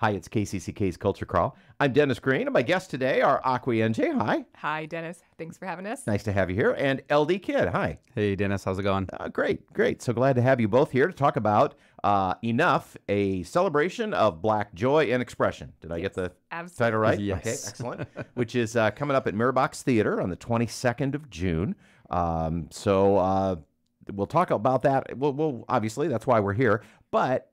Hi, it's KCCK's Culture Crawl. I'm Dennis Green, and my guests today are Akwi Nji. Hi. Hi, Dennis. Thanks for having us. Nice to have you here. And LD Kidd. Hi. Hey, Dennis. How's it going? Uh, great, great. So glad to have you both here to talk about uh, Enough, a celebration of Black joy and expression. Did I get the Absolutely. title right? Yes. Okay, excellent. Which is uh, coming up at Mirrorbox Theater on the 22nd of June. Um, so uh, we'll talk about that. We'll, we'll obviously that's why we're here. But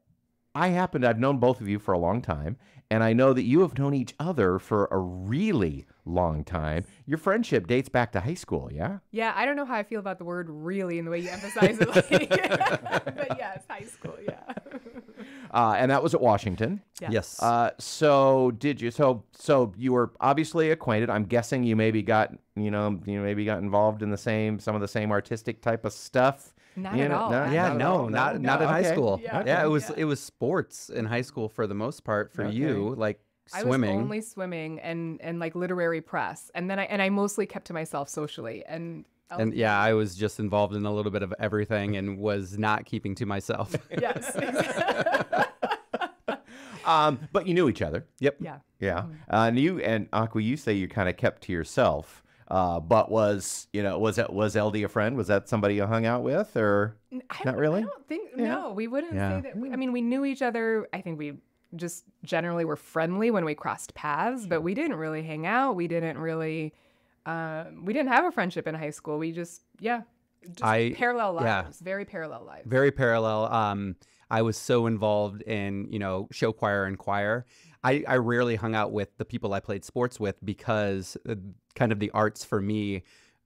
I happen to, I've known both of you for a long time, and I know that you have known each other for a really long time. Your friendship dates back to high school, yeah? Yeah, I don't know how I feel about the word really and the way you emphasize it. Like, but yes, high school, yeah. Uh, and that was at Washington. Yeah. Yes. Uh, so did you? So so you were obviously acquainted. I'm guessing you maybe got you know you maybe got involved in the same some of the same artistic type of stuff. Not You at know, all. not- yeah, not no, all? not No? not in high school. Yeah. Yeah, it was Yeah. it was sports in high school for the most part for Okay. you, like I swimming. was only swimming and and like literary press, and then I and I mostly kept to myself socially. And I'll- and yeah, I was just involved in a little bit of everything and was not keeping to myself. yes, Um, but you knew each other. yep. yeah. Yeah. Uh, and you and Akwi, you say you kind of kept to yourself. Uh, but was you know was that was LD a friend? Was that somebody you hung out with or? Not really? I don't think Yeah. no. We wouldn't Yeah. say that. We, I mean, we knew each other. I think we just generally were friendly when we crossed paths, but we didn't really hang out. We didn't really. Um, we didn't have a friendship in high school. We just yeah, just I- parallel yeah. lives, very parallel lives. Very parallel. Um, I was so involved in you know show choir and choir. I, I rarely hung out with the people I played sports with because uh, kind of the arts for me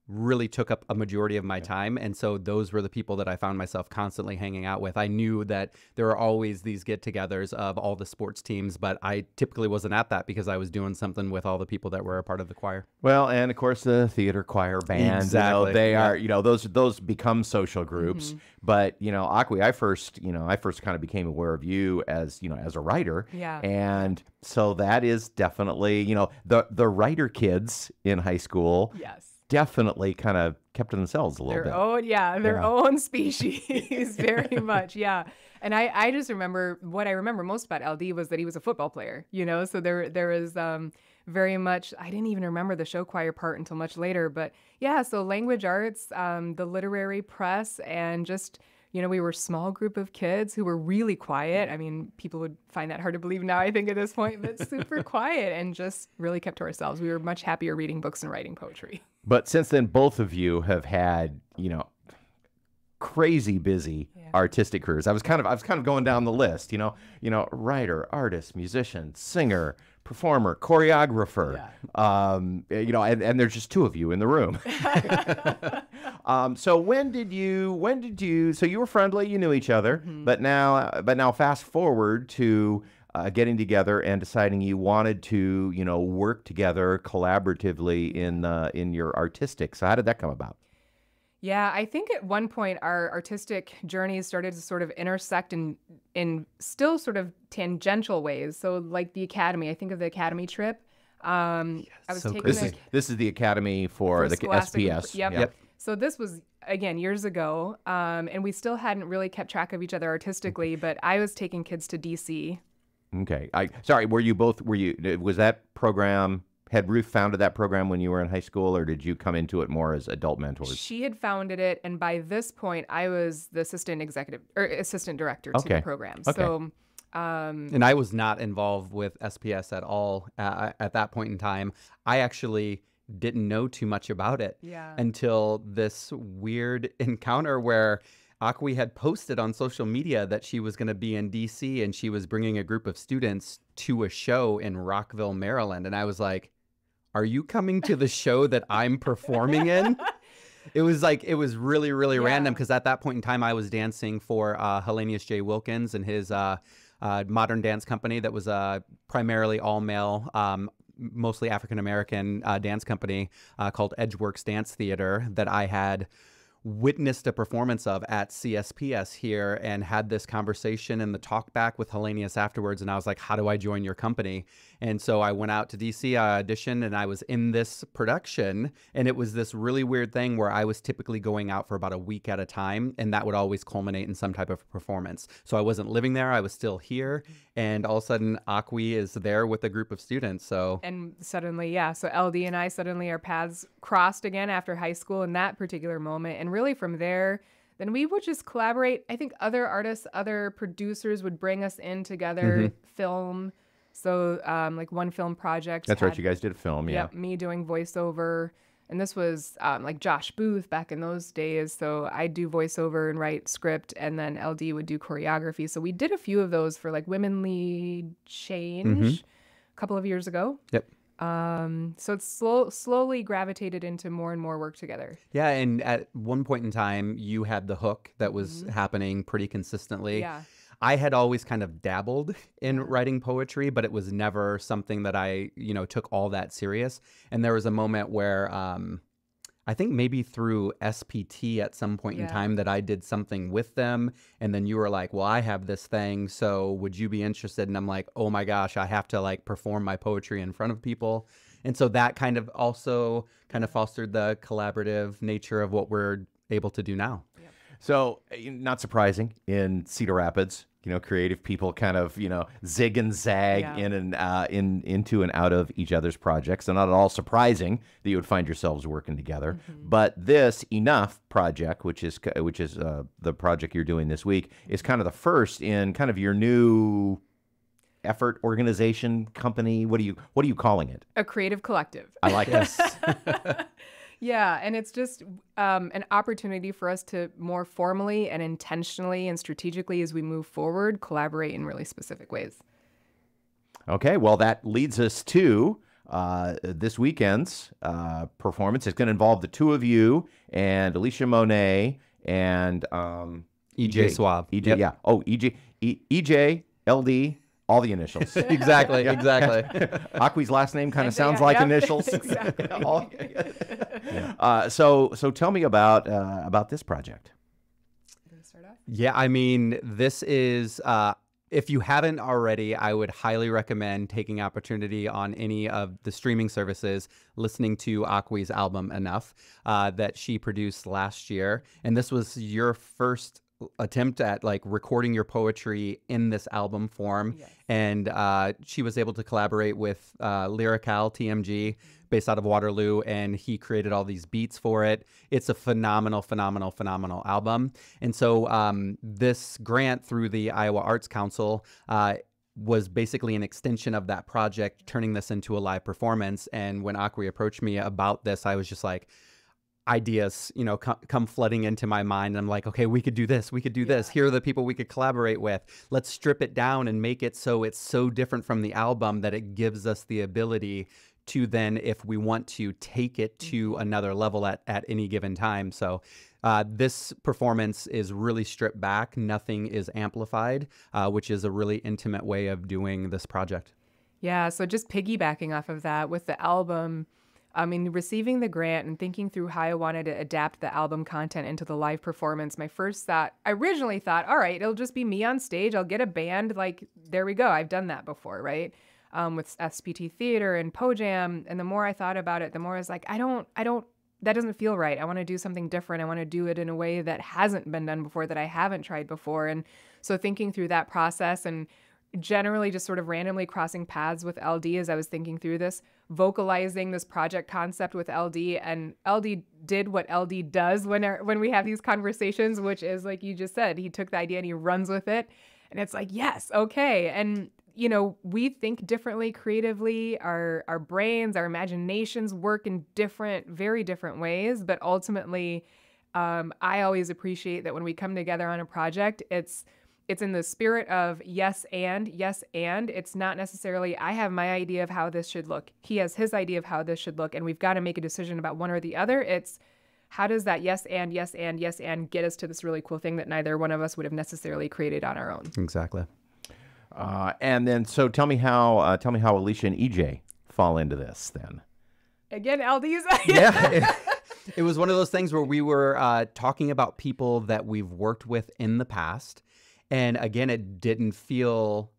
really took up a majority of my time and so those were the people that I found myself constantly hanging out with. I knew that there were always these get-togethers of all the sports teams, but I typically wasn't at that because I was doing something with all the people that were a part of the choir. Well, and of course the theater choir band. You know, Exactly, they yeah. are you know those those become social groups. Mm-hmm. But you know, Akwi, I first you know I first kind of became aware of you as you know as a writer. Yeah. And so that is definitely you know the the writer kids in high school Yes. Definitely kind of kept to themselves a little their bit. own yeah their Yeah. own species very much yeah and i i just remember what i remember most about ld was that he was a football player you know so there there was um very much i didn't even remember the show choir part until much later but yeah so language arts um the literary press and just you know, we were a small group of kids who were really quiet. Mm-hmm. I mean, people would find that hard to believe now, I think, at this point, but super quiet and just really kept to ourselves. We were much happier reading books and writing poetry. But since then, both of you have had, you know, crazy busy Yeah. artistic careers. I was kind of, I was kind of going down the list. You know, you know, writer, artist, musician, singer, performer, choreographer. Um, you know, and, and there's just two of you in the room. um, so when did you? When did you? So you were friendly, you knew each other, but now, but now, fast forward to. Uh, getting together and deciding you wanted to, you know, work together collaboratively in uh, in your artistic. So how did that come about? Yeah, I think at one point our artistic journeys started to sort of intersect in in still sort of tangential ways. So like the academy, I think of the academy trip. Um, I was so taking This the, is this is the Academy for, for the Scholastic- SPS. Yep. Yeah. Yep. So this was again years ago, um, and we still hadn't really kept track of each other artistically. But I was taking kids to DC. Okay. I sorry. Were you both? Were you? Was that program? Had Ruth founded that program when you were in high school, or did you come into it more as adult mentors? She had founded it, and by this point, I was the assistant executive or assistant director to the program. Okay. So. Um, And I was not involved with SPS at all uh, at that point in time. I actually didn't know too much about it Yeah. until this weird encounter where Akwi had posted on social media that she was going to be in DC and she was bringing a group of students to a show in Rockville, Maryland. And I was like, Are you coming to the show that I'm performing in? It was like it was really, really Yeah. random because at that point in time I was dancing for uh, Helanius J. Wilkins and his uh, uh, modern dance company that was uh, primarily all male, um, mostly African American uh, dance company uh, called Edgeworks Dance Theater that I had witnessed a performance of at CSPS here and had this conversation and the talk back with Helanius afterwards. And I was like, how do I join your company? And so I went out to DC, I auditioned, and I was in this production. And it was this really weird thing where I was typically going out for about a week at a time, and that would always culminate in some type of performance. So I wasn't living there, I was still here. and all of a sudden Akwi is there with a group of students. So and suddenly, yeah, so LD and I suddenly our paths crossed again after high school in that particular moment, and really from there. Then we would just collaborate. I think other artists, other producers would bring us in together, Mm-hmm. film. So, um, like one film project. That's right. You guys did a film, yeah. Yep, me doing voiceover. And this was um, like Josh Booth back in those days. So I do voiceover and write script, and then LD would do choreography. So we did a few of those for like Women Lead Change a couple of years ago. yep. Um, so it's slow, slowly gravitated into more and more work together. Yeah, and at one point in time, you had the hook that was happening pretty consistently. Yeah. I had always kind of dabbled in writing poetry, but it was never something that I, you know, took all that serious. And there was a moment where um, I think maybe through SPT at some point in time that I did something with them. And then you were like, well, I have this thing. So would you be interested? And I'm like, oh my gosh, I have to like perform my poetry in front of people. And so that kind of also kind of fostered the collaborative nature of what we're able to do now. So, uh, not surprising in Cedar Rapids, you know, creative people kind of, you know, zig and zag Yeah. in and uh, in into and out of each other's projects. So, not at all surprising that you would find yourselves working together. But this enough project, which is which is uh, the project you're doing this week, is kind of the first in kind of your new effort organization company. What do you what are you calling it? A creative collective. I like this. Yeah, and it's just um, an opportunity for us to more formally and intentionally and strategically as we move forward collaborate in really specific ways. Okay, well, that leads us to uh, this weekend's uh, performance. It's going to involve the two of you and Alicia Monet and um, EJ Swavv. EJ, Yep. yeah. Oh, EJ, e, EJ, LD, all the initials. exactly, exactly. Akwi's last name kind of And they- sounds like yep, initials. exactly. All- uh, so, so tell me about uh, about this project. Yeah, I mean, this is uh if you haven't already, I would highly recommend taking opportunity on any of the streaming services, listening to Akwi's album Enough uh, that she produced last year. And this was your first attempt at like recording your poetry in this album form. Yes. And uh, she was able to collaborate with uh, Lyrical TMG based out of Waterloo, and he created all these beats for it. It's a phenomenal, phenomenal, phenomenal album. And so um, this grant through the Iowa Arts Council uh, was basically an extension of that project, turning this into a live performance. And when Akwi approached me about this, I was just like, ideas, you know, come, come flooding into my mind. I'm like, okay, we could do this. We could do this. Here are the people we could collaborate with. Let's strip it down and make it so it's so different from the album that it gives us the ability to then, if we want to, take it to another level at, at any given time. So, uh, this performance is really stripped back. Nothing is amplified, uh, which is a really intimate way of doing this project. Yeah, so just piggybacking off of that with the album, I mean, receiving the grant and thinking through how I wanted to adapt the album content into the live performance, my first thought, I originally thought, all right, it'll just be me on stage. I'll get a band. Like, there we go. I've done that before, right? Um, with SPT Theater and PoJam. And the more I thought about it, the more I was like, I don't, I don't, that doesn't feel right. I want to do something different. I want to do it in a way that hasn't been done before, that I haven't tried before. And so thinking through that process and generally just sort of randomly crossing paths with LD as I was thinking through this, vocalizing this project concept with LD, and LD did what LD does when when we have these conversations, which is like you just said, he took the idea and he runs with it, and it's like yes, okay, and you know we think differently creatively. Our our brains our imaginations work in different very different ways. But ultimately um, i always appreciate that when we come together on a project it's it's in the spirit of yes and yes and it's not necessarily i have my idea of how this should look he has his idea of how this should look and we've got to make a decision about one or the other it's how does that yes and yes and yes and get us to this really cool thing that neither one of us would have necessarily created on our own Exactly. Uh, and then, so tell me how uh, tell me how Alicia and EJ fall into this then. again ld's yeah. It, it was one of those things where we were uh, talking about people that we've worked with in the past. And again, it didn't feel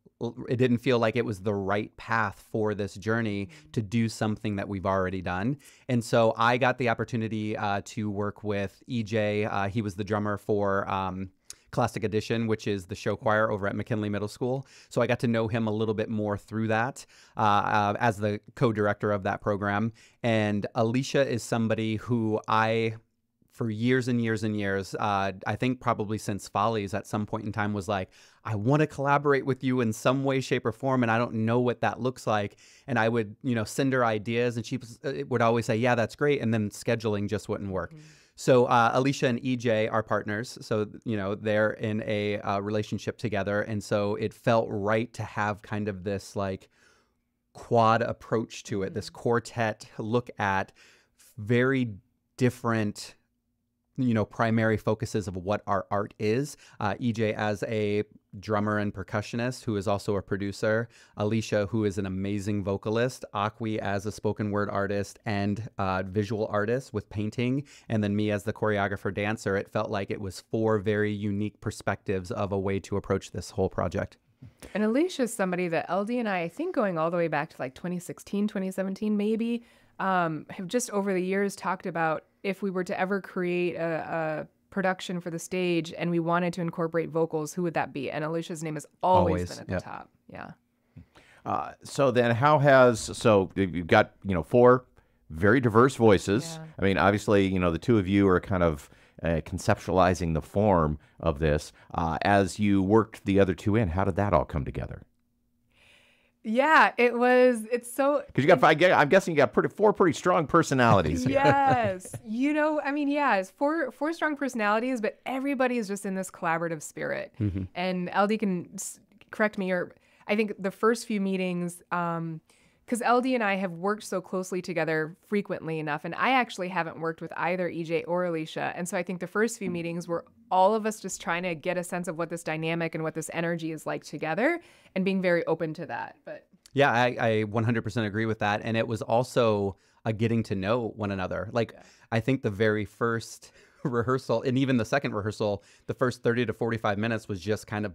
it didn't feel like it was the right path for this journey to do something that we've already done. And so I got the opportunity uh, to work with EJ. Uh, he was the drummer for um, Classic Edition, which is the show choir over at McKinley Middle School. So I got to know him a little bit more through that uh, uh, as the co-director of that program. And Alicia is somebody who I for years and years and years. Uh, I think probably since Follies at some point in time was like, I want to collaborate with you in some way, shape, or form, and I don't know what that looks like. And I would, you know, send her ideas, and she uh, would always say, "Yeah, that's great," and then scheduling just wouldn't work. Mm-hmm. So uh, Alicia and EJ are partners, so you know they're in a uh, relationship together, and so it felt right to have kind of this like quad approach to it, this mm-hmm. quartet look at very different you know primary focuses of what our art is. Uh, EJ as a drummer and percussionist who is also a producer, Alicia who is an amazing vocalist, Akwi as a spoken word artist and uh, visual artist with painting, and then me as the choreographer dancer. It felt like it was four very unique perspectives of a way to approach this whole project. And Alicia is somebody that LD and I, I think going all the way back to like 2016, 2017, maybe, um, have just over the years talked about if we were to ever create a, a, production for the stage and we wanted to incorporate vocals, who would that be? And Alicia's name has always, always been at yep. the top. Yeah. Uh, so then, how has so you've got you know four very diverse voices. Yeah. I mean, obviously, you know the two of you are kind of uh, conceptualizing the form of this. Uh, as you worked the other two in, how did that all come together? Yeah, it was. It's so because you got. I get, I'm guessing you got pretty four pretty strong personalities. yes, you know. I mean, yeah, it's four four strong personalities, but everybody is just in this collaborative spirit. Mm-hmm. And LD can correct me, or I think the first few meetings. Um, because LD and I have worked so closely together frequently enough, and I actually haven't worked with either EJ or Alicia. And so I think the first few meetings were all of us just trying to get a sense of what this dynamic and what this energy is like together and being very open to that. But yeah, I, I 100% agree with that. And it was also a getting to know one another. Like, yeah. I think the very first rehearsal and even the second rehearsal, the first 30 to 45 minutes was just kind of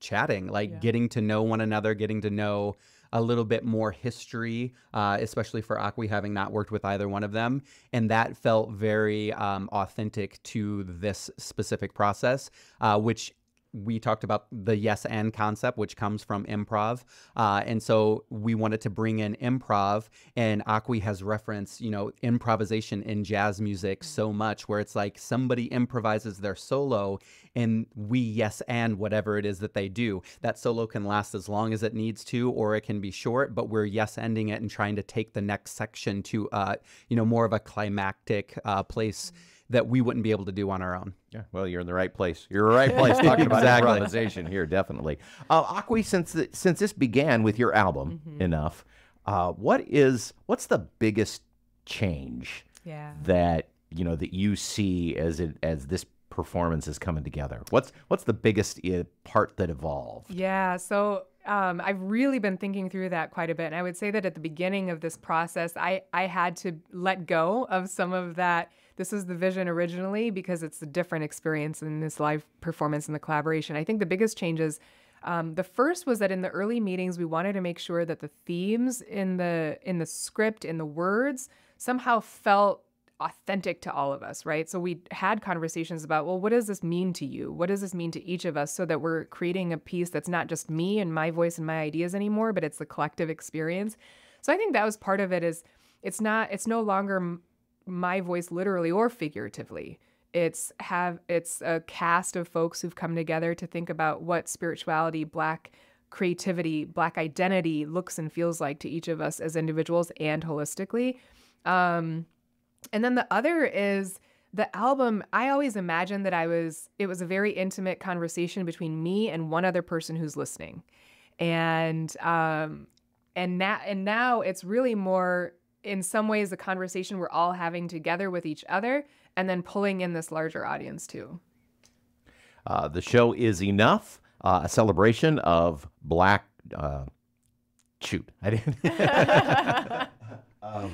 chatting, like yeah. getting to know one another, getting to know a little bit more history, uh, especially for Akwi having not worked with either one of them. And that felt very um, authentic to this specific process, uh, which we talked about the yes and concept, which comes from improv. Uh, and so we wanted to bring in improv, and Akwi has referenced, you know, improvisation in jazz music so much, where it's like somebody improvises their solo, and we yes and whatever it is that they do. That solo can last as long as it needs to, or it can be short, but we're yes ending it and trying to take the next section to, uh, you know, more of a climactic uh, place. Mm-hmm that we wouldn't be able to do on our own. Yeah, well, you're in the right place. You're in the right place talking about exactly. improvisation here, definitely. Uh, Akwi, since the, since this began with your album, mm-hmm. enough, uh, what is what's the biggest change yeah. that you know that you see as it as this performance is coming together? What's what's the biggest uh, part that evolved? Yeah, so um, I've really been thinking through that quite a bit, and I would say that at the beginning of this process, I I had to let go of some of that this was the vision originally because it's a different experience in this live performance and the collaboration. I think the biggest changes. Um, the first was that in the early meetings, we wanted to make sure that the themes in the in the script, in the words, somehow felt authentic to all of us, right? So we had conversations about, well, what does this mean to you? What does this mean to each of us so that we're creating a piece that's not just me and my voice and my ideas anymore, but it's the collective experience. So I think that was part of it is it's not it's no longer my voice literally or figuratively. It's have it's a cast of folks who've come together to think about what spirituality, black creativity, black identity looks and feels like to each of us as individuals and holistically. Um, and then the other is the album. I always imagined that I was it was a very intimate conversation between me and one other person who's listening, and um, and now and now it's really more in some ways a conversation we're all having together with each other and then pulling in this larger audience too. Uh, the show is enough, uh, a celebration of black. Uh, shoot, I didn't. um,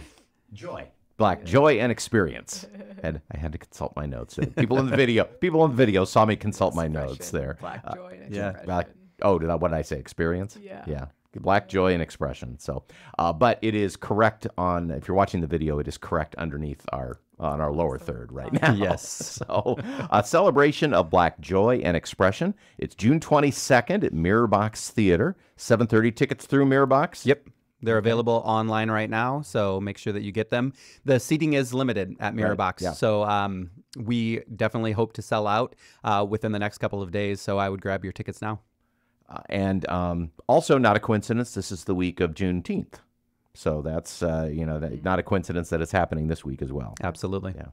joy, black joy and experience. And I had to consult my notes. People in the video, people in the video saw me consult my notes there. Black uh, joy. and yeah. Black, oh, did I? What did I say? Experience. Yeah. Yeah black joy and expression. So, uh, but it is correct on if you're watching the video, it is correct underneath our on our lower third right now. Yes. so, a celebration of Black joy and expression. It's June 22nd at Mirrorbox Theater. 7:30 tickets through Mirrorbox. Yep. They're available online right now, so make sure that you get them. The seating is limited at Mirrorbox, yeah. so um, we definitely hope to sell out uh, within the next couple of days. So I would grab your tickets now. Uh, and um, also, not a coincidence. This is the week of Juneteenth. So that's uh, you know that, not a coincidence that it's happening this week as well. Absolutely. Yeah.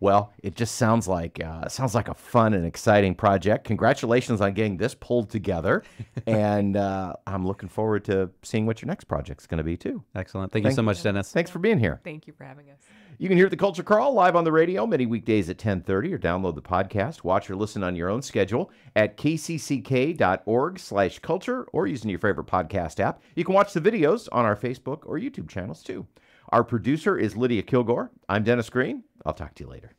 Well, it just sounds like uh, sounds like a fun and exciting project. Congratulations on getting this pulled together, and uh, I'm looking forward to seeing what your next project's going to be too. Excellent. Thank, Thank- you so much, Dennis. Thanks for being here. Thank you for having us. You can hear the Culture Crawl live on the radio many weekdays at 10:30 or download the podcast. Watch or listen on your own schedule at kcck.org/culture or using your favorite podcast app. You can watch the videos on our Facebook or YouTube channels too. Our producer is Lydia Kilgore. I'm Dennis Green. I'll talk to you later.